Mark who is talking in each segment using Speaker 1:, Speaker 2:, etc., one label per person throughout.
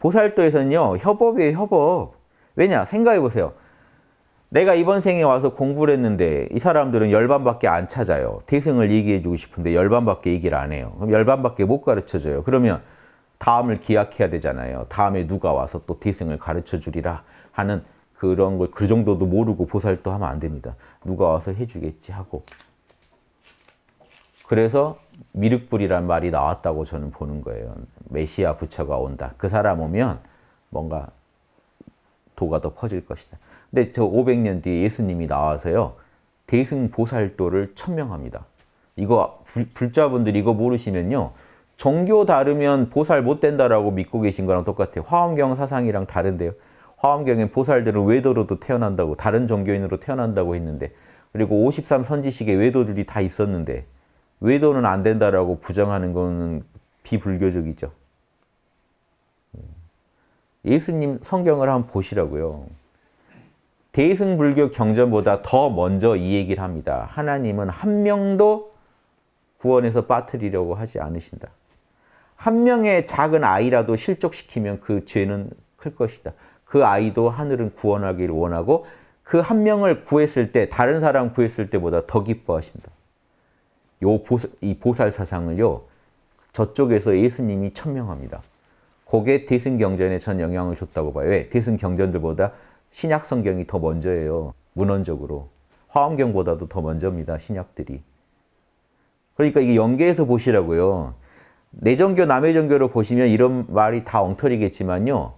Speaker 1: 보살도에서는요. 협업이에요. 협업. 왜냐? 생각해 보세요. 내가 이번 생에 와서 공부를 했는데 이 사람들은 열반밖에 안 찾아요. 대승을 얘기해 주고 싶은데 열반밖에 얘기를 안 해요. 그럼 열반밖에 못 가르쳐 줘요. 그러면 다음을 기약해야 되잖아요. 다음에 누가 와서 또 대승을 가르쳐 주리라 하는 그런 걸 그 정도도 모르고 보살도 하면 안 됩니다. 누가 와서 해주겠지 하고. 그래서 미륵불이란 말이 나왔다고 저는 보는 거예요. 메시아 부처가 온다. 그 사람 오면 뭔가 도가 더 퍼질 것이다. 근데 저 500년 뒤에 예수님이 나와서요. 대승보살도를 천명합니다. 이거 불, 자분들이 이거 모르시면요. 종교 다르면 보살 못 된다라고 믿고 계신 거랑 똑같아요. 화엄경 사상이랑 다른데요. 화엄경엔 보살들은 외도로도 태어난다고 다른 종교인으로 태어난다고 했는데 그리고 53 선지식에 외도들이 다 있었는데 외도는 안 된다라고 부정하는 거는 비불교적이죠. 예수님 성경을 한번 보시라고요. 대승불교 경전보다 더 먼저 이 얘기를 합니다. 하나님은 한 명도 구원에서 빠뜨리려고 하지 않으신다. 한 명의 작은 아이라도 실족시키면 그 죄는 클 것이다. 그 아이도 하늘은 구원하기를 원하고 그 한 명을 구했을 때 다른 사람 구했을 때보다 더 기뻐하신다. 요 보살, 이 보살 사상을요. 저쪽에서 예수님이 천명합니다. 그게 대승경전에 전 영향을 줬다고 봐요. 왜? 대승경전들보다 신약 성경이 더 먼저예요. 문헌적으로. 화엄경보다도 더 먼저입니다. 신약들이. 그러니까 이게 연계해서 보시라고요. 내정교, 남해정교로 보시면 이런 말이 다 엉터리겠지만요.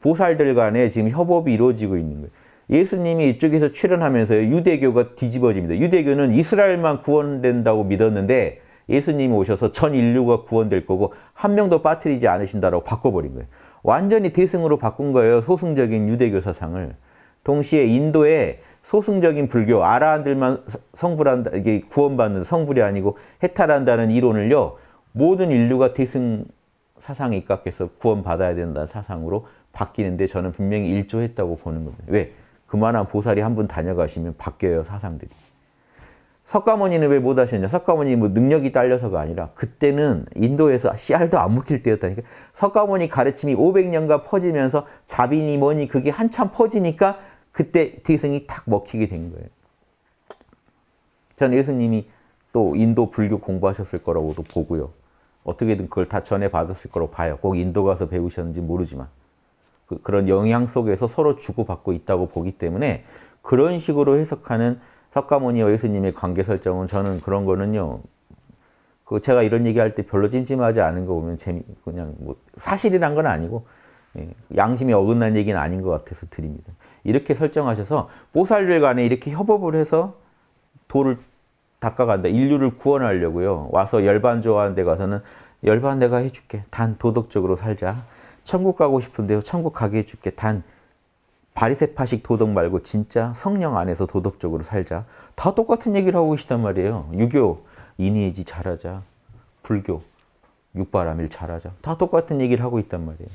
Speaker 1: 보살들 간에 지금 협업이 이루어지고 있는 거예요. 예수님이 이쪽에서 출연하면서 유대교가 뒤집어집니다. 유대교는 이스라엘만 구원된다고 믿었는데 예수님이 오셔서 전 인류가 구원될 거고 한 명도 빠뜨리지 않으신다라고 바꿔버린 거예요. 완전히 대승으로 바꾼 거예요. 소승적인 유대교 사상을. 동시에 인도에 소승적인 불교, 아라한들만 성불한다, 이게 구원받는 성불이 아니고 해탈한다는 이론을요, 모든 인류가 대승 사상에 입각해서 구원받아야 된다는 사상으로 바뀌는데 저는 분명히 일조했다고 보는 겁니다. 왜? 그만한 보살이 한 분 다녀가시면 바뀌어요, 사상들이. 석가모니는 왜 못 하셨냐? 석가모니 뭐 능력이 딸려서가 아니라 그때는 인도에서 씨알도 안 먹힐 때였다니까. 석가모니 가르침이 500년간 퍼지면서 자비니 뭐니 그게 한참 퍼지니까 그때 대승이 탁 먹히게 된 거예요. 전 예수님이 또 인도 불교 공부하셨을 거라고도 보고요. 어떻게든 그걸 다 전해 받았을 거라고 봐요. 꼭 인도 가서 배우셨는지 모르지만. 그, 그런 영향 속에서 서로 주고받고 있다고 보기 때문에 그런 식으로 해석하는 석가모니와 예수님의 관계 설정은 저는 그런 거는요. 그 제가 이런 얘기할 때 별로 찜찜하지 않은 거 보면 재미 그냥 뭐 사실이란 건 아니고 예, 양심이 어긋난 얘기는 아닌 것 같아서 드립니다. 이렇게 설정하셔서 보살들 간에 이렇게 협업을 해서 도를 닦아간다. 인류를 구원하려고요. 와서 열반 좋아하는 데 가서는 열반 내가 해줄게. 단 도덕적으로 살자. 천국 가고 싶은데요. 천국 가게 해줄게. 단 바리세파식 도덕 말고 진짜 성령 안에서 도덕적으로 살자. 다 똑같은 얘기를 하고 계시단 말이에요. 유교, 이니에지 잘하자. 불교, 육바라밀 잘하자. 다 똑같은 얘기를 하고 있단 말이에요.